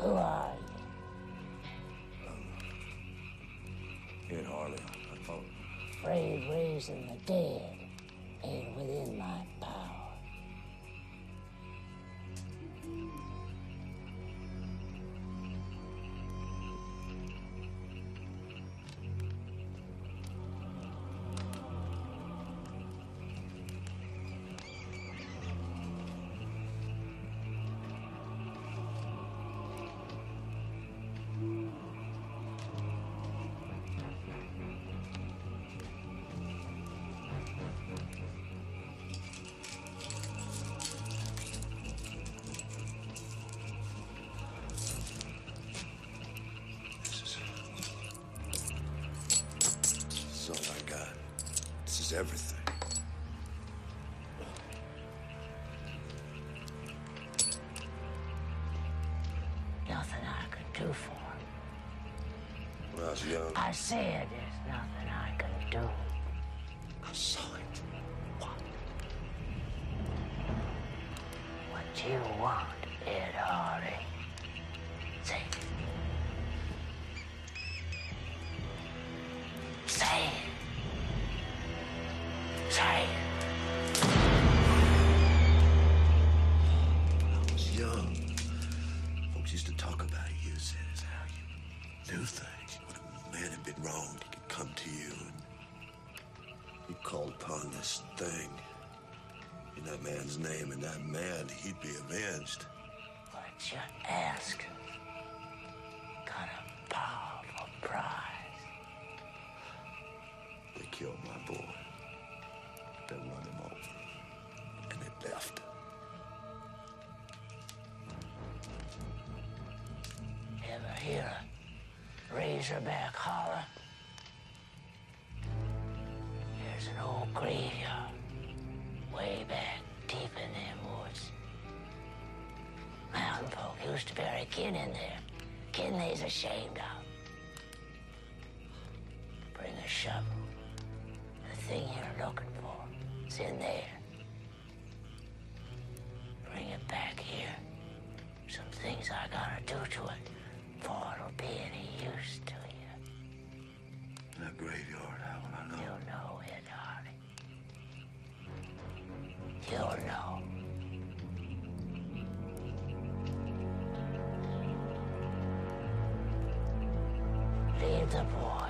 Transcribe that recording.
Who are you? Ed Harley. I thought. Afraid raising the dead ain't within my power. Is everything. Nothing I could do for him. When I was young, I said there's nothing I can do. I saw it. What? What you want, Ed Harley. Say knew things. When a man had been wronged, he could come to you and he called upon this thing in that man's name, and that man, he'd be avenged. What you ask? Got a powerful prize. They killed my boy. They run him over. And they left. Ever hear razorback holler? There's an old graveyard way back deep in them woods. Mountain folk used to bury kin in there. Kin they's ashamed of. Bring a shovel. The thing you're looking for is in there. Bring it back here. Some things I gotta do to it before it'll be any. Graveyard, how will I know? You'll know it, Harley. You'll know. Leave the boy